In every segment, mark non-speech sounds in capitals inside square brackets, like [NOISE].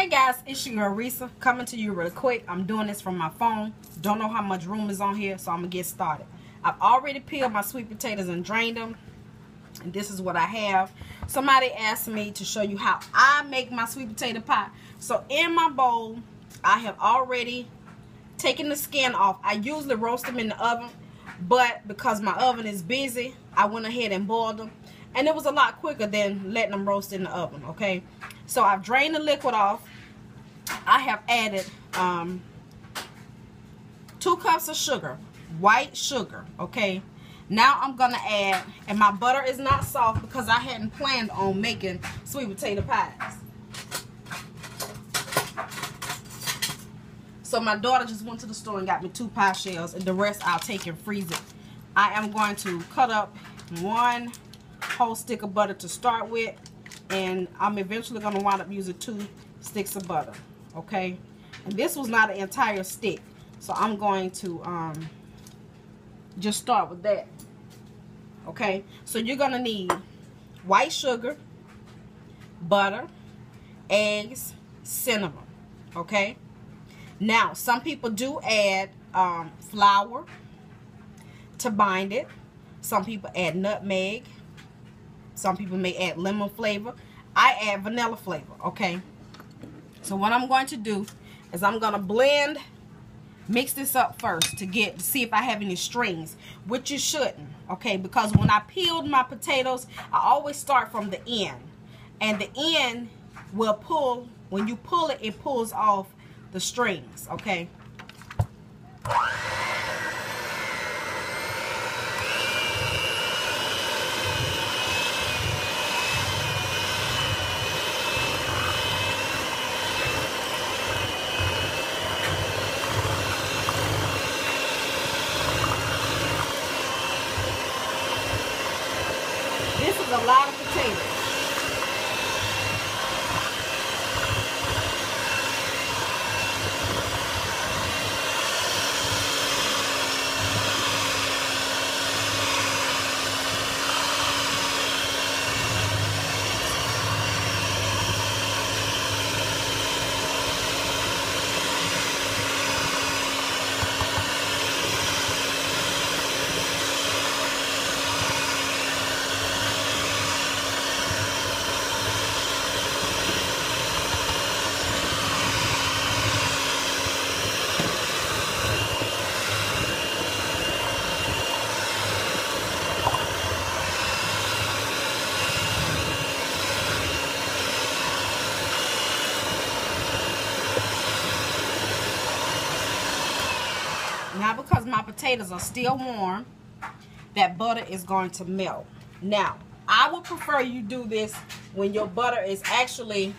Hey guys, it's your girl Resa coming to you really quick. I'm doing this from my phone. Don't know how much room is on here, so I'm gonna get started. I've already peeled my sweet potatoes and drained them. And this is what I have. Somebody asked me to show you how I make my sweet potato pie. So in my bowl, I have already taken the skin off. I usually roast them in the oven, but because my oven is busy, I went ahead and boiled them. And it was a lot quicker than letting them roast in the oven, okay? So I've drained the liquid off. I have added um, two cups of sugar, white sugar, okay? Now I'm going to add, and my butter is not soft because I hadn't planned on making sweet potato pies. So my daughter just went to the store and got me two pie shells, and the rest I'll take and freeze it. I am going to cut up one whole stick of butter to start with, and I'm eventually going to wind up using two sticks of butter, okay? And this was not an entire stick, so I'm going to um, just start with that, okay? So you're to need white sugar, butter, eggs, cinnamon, okay? Now, some people do add um, flour to bind it. Some people add nutmeg. Some people may add lemon flavor. I add vanilla flavor, okay? So what I'm going to do is I'm going to blend, mix this up first to get to see if I have any strings, which you shouldn't, okay? Because when I peeled my potatoes, I always start from the end. And the end will pull, when you pull it, it pulls off the strings, okay? This is a lot of potatoes. Now because my potatoes are still warm, that butter is going to melt. Now, I would prefer you do this when your butter is actually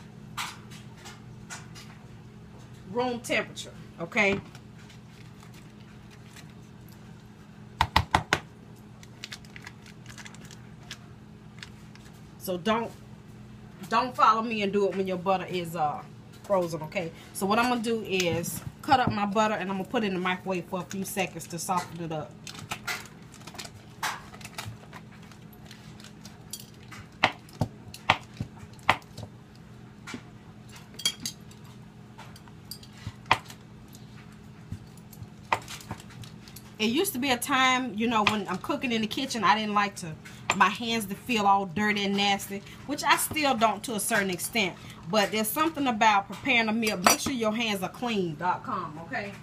room temperature, okay? So don't don't follow me and do it when your butter is uh frozen, okay? So what I'm gonna do is cut up my butter and I'm gonna put it in the microwave for a few seconds to soften it up. It used to be a time, you know, when I'm cooking in the kitchen, I didn't like to my hands to feel all dirty and nasty, which I still don't to a certain extent. But there's something about preparing a meal. Make sure your hands are clean.com, okay?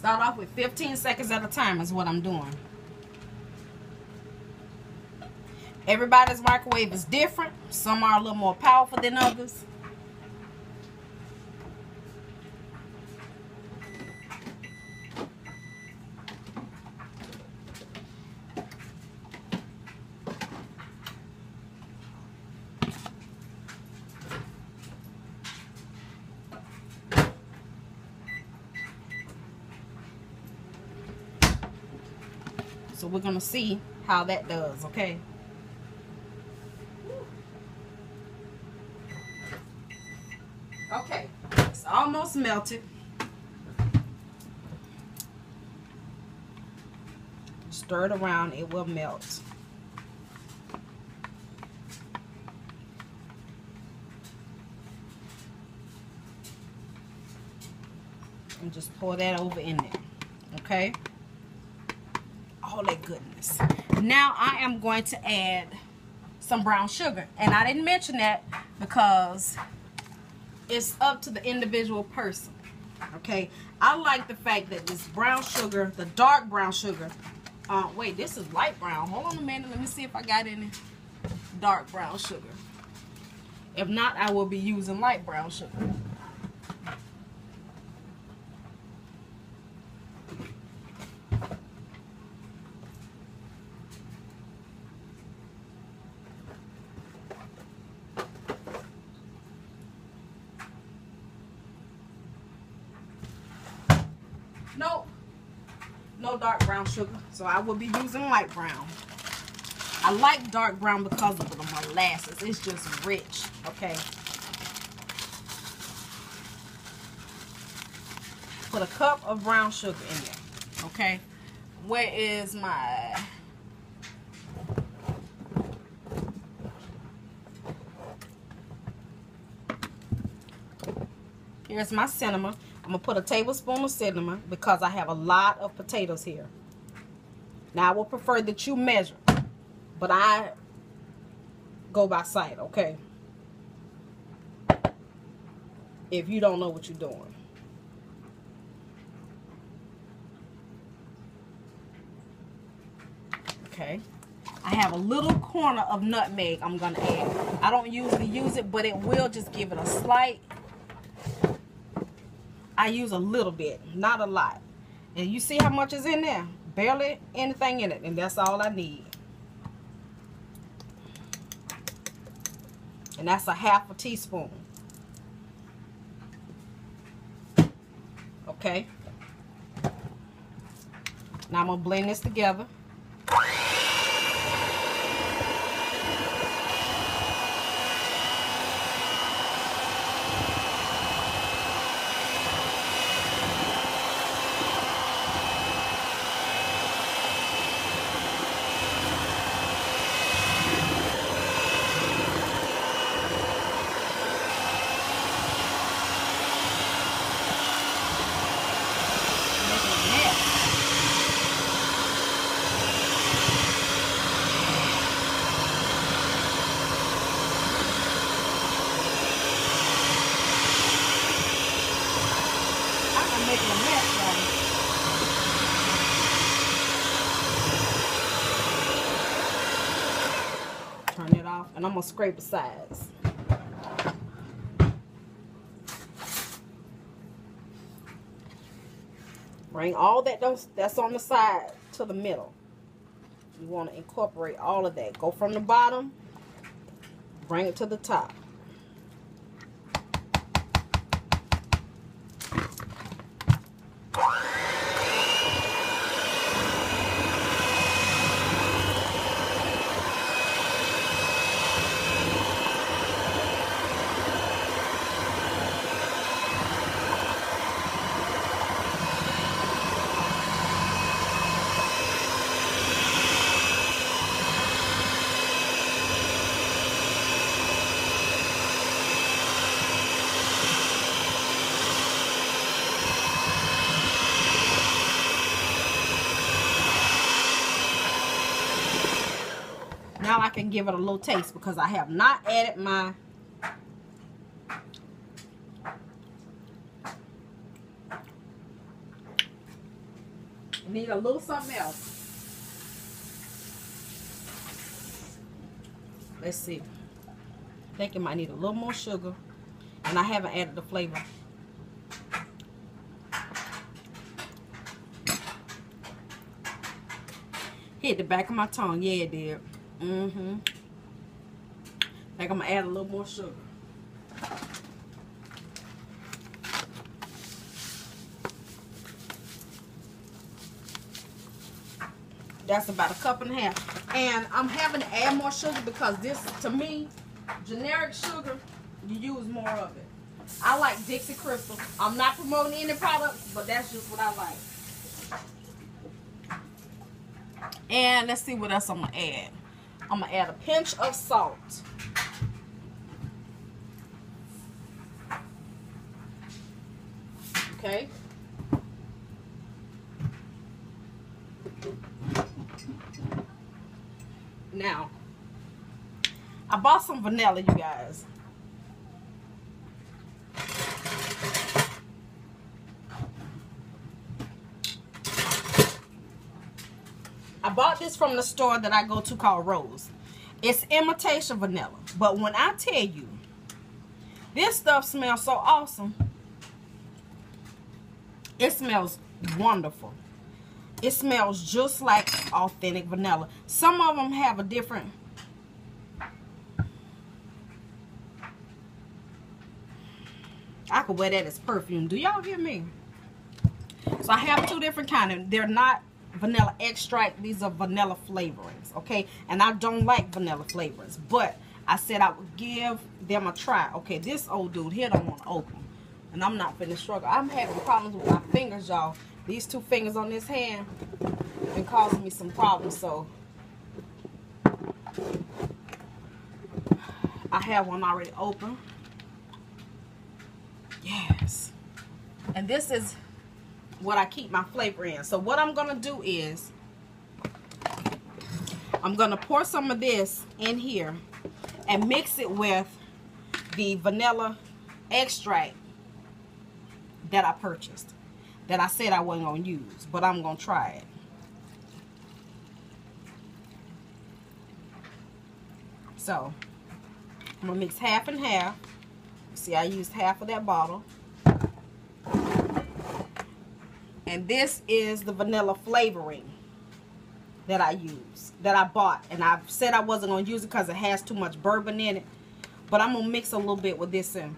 Start off with 15 seconds at a time is what I'm doing. Everybody's microwave is different. Some are a little more powerful than others. So we're going to see how that does, okay? Okay, it's almost melted. Stir it around, it will melt. And just pour that over in there, okay? All that goodness. Now I am going to add some brown sugar. And I didn't mention that because it's up to the individual person. Okay, I like the fact that this brown sugar, the dark brown sugar, uh, wait, this is light brown. Hold on a minute. Let me see if I got any dark brown sugar. If not, I will be using light brown sugar. Nope. No dark brown sugar. So I will be using light brown. I like dark brown because of the molasses. It's just rich. Okay. Put a cup of brown sugar in there. Okay. Where is my... Here's my cinnamon. I'm going to put a tablespoon of cinnamon because I have a lot of potatoes here. Now, I will prefer that you measure, but I go by sight, okay? If you don't know what you're doing. Okay. I have a little corner of nutmeg I'm going to add. I don't usually use it, but it will just give it a slight I use a little bit, not a lot. And you see how much is in there? Barely anything in it, and that's all I need. And that's a half a teaspoon. Okay. Now I'm going to blend this together. Scrape the sides. Bring all that that's on the side to the middle. You want to incorporate all of that. Go from the bottom, bring it to the top. Can give it a little taste because I have not added my need a little something else. Let's see. Think it might need a little more sugar. And I haven't added the flavor. Hit the back of my tongue. Yeah, it did. Mm-hmm. Think I'm to add a little more sugar. That's about a cup and a half. And I'm having to add more sugar because this, to me, generic sugar, you use more of it. I like Dixie Crystal. I'm not promoting any products, but that's just what I like. And let's see what else I'm going to add. I'm going to add a pinch of salt. Okay. Now, I bought some vanilla, you guys. This from the store that I go to called Rose. It's imitation vanilla. But when I tell you, this stuff smells so awesome. It smells wonderful. It smells just like authentic vanilla. Some of them have a different... I could wear that as perfume. Do y'all hear me? So I have two different kind of. They're not vanilla extract. These are vanilla flavorings, okay? And I don't like vanilla flavorings, but I said I would give them a try. Okay, this old dude here don't want to open. And I'm not finna struggle. I'm having problems with my fingers, y'all. These two fingers on this hand been causing me some problems, so I have one already open. Yes. And this is what I keep my flavor in. So what I'm going to do is I'm going to pour some of this in here and mix it with the vanilla extract that I purchased that I said I wasn't going to use, but I'm going to try it. So, I'm going to mix half and half. See, I used half of that bottle. And this is the vanilla flavoring that I use, that I bought. And I said I wasn't going to use it because it has too much bourbon in it. But I'm going to mix a little bit with this and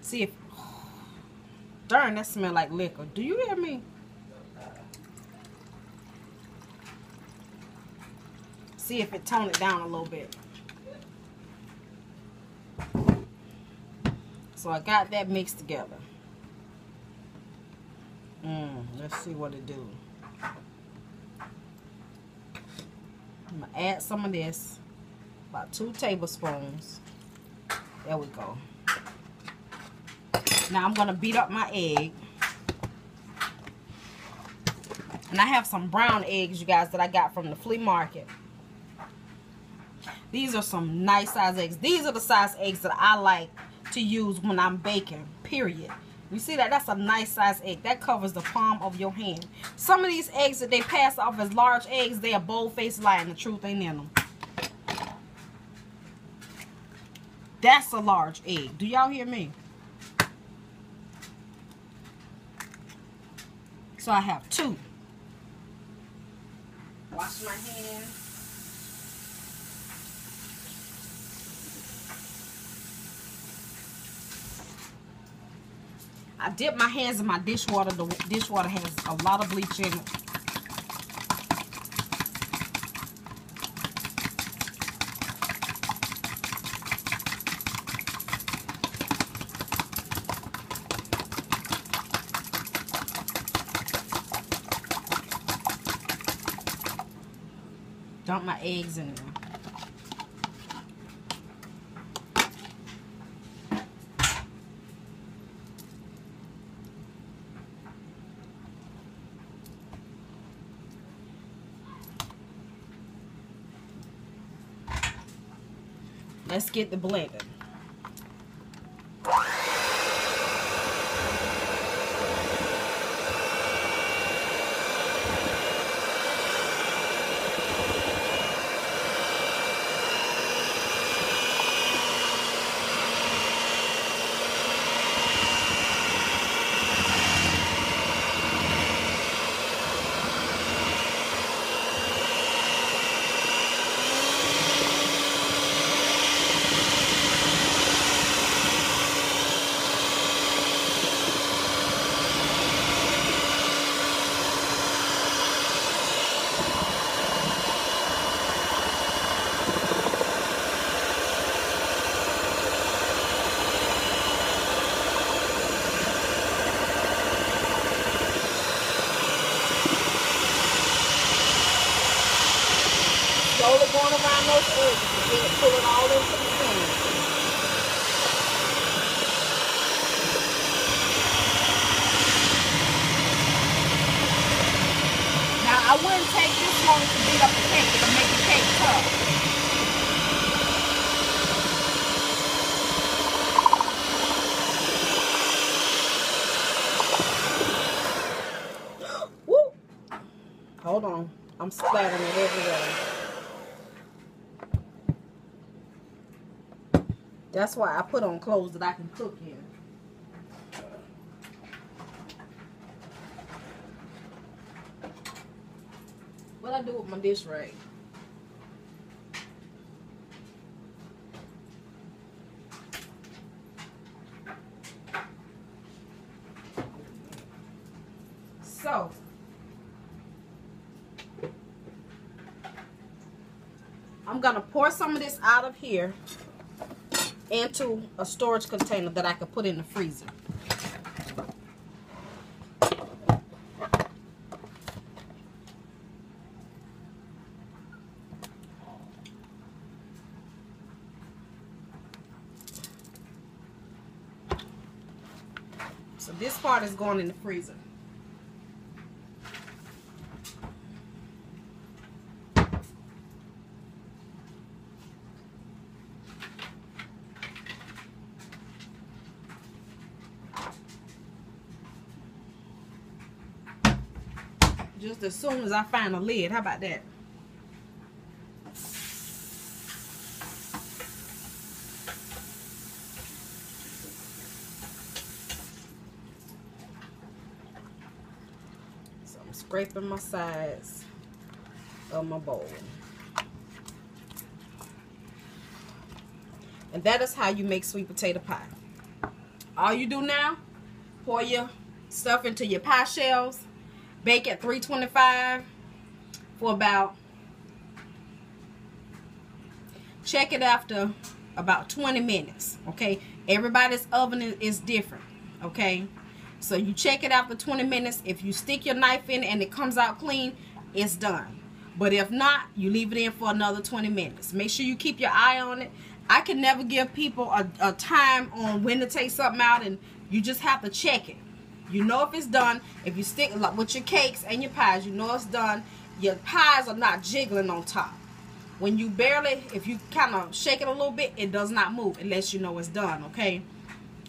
see if... [SIGHS] darn, that smell like liquor. Do you hear me? See if it tone it down a little bit. So I got that mixed together. Let's see what it do. I'm going to add some of this. About two tablespoons. There we go. Now I'm going to beat up my egg. And I have some brown eggs, you guys, that I got from the flea market. These are some nice size eggs. These are the size eggs that I like to use when I'm baking, period. You see that? That's a nice size egg. That covers the palm of your hand. Some of these eggs that they pass off as large eggs, they are bold-faced lying. The truth ain't in them. That's a large egg. Do y'all hear me? So I have two. Wash my hands. I dip my hands in my dishwater. The dishwater has a lot of bleach in it. Dump my eggs in there. Let's get the blender. I wouldn't take this long to beat up the cake. It'll make the cake tough. Hold on. I'm splattering it everywhere. That's why I put on clothes that I can cook in. What I do with my dish rag? So, I'm going to pour some of this out of here into a storage container that I can put in the freezer. So this part is going in the freezer. just as soon as I find a lid. How about that? So I'm scraping my sides of my bowl. And that is how you make sweet potato pie. All you do now, pour your stuff into your pie shells Bake at 325 for about, check it after about 20 minutes, okay? Everybody's oven is different, okay? So you check it after 20 minutes. If you stick your knife in and it comes out clean, it's done. But if not, you leave it in for another 20 minutes. Make sure you keep your eye on it. I can never give people a, a time on when to take something out and you just have to check it. You know if it's done. If you stick like with your cakes and your pies, you know it's done. Your pies are not jiggling on top. When you barely, if you kind of shake it a little bit, it does not move unless you know it's done, okay?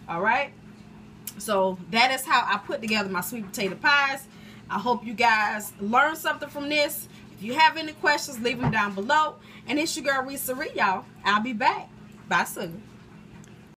All right? So that is how I put together my sweet potato pies. I hope you guys learned something from this. If you have any questions, leave them down below. And it's your girl, Resa y'all. I'll be back. Bye soon.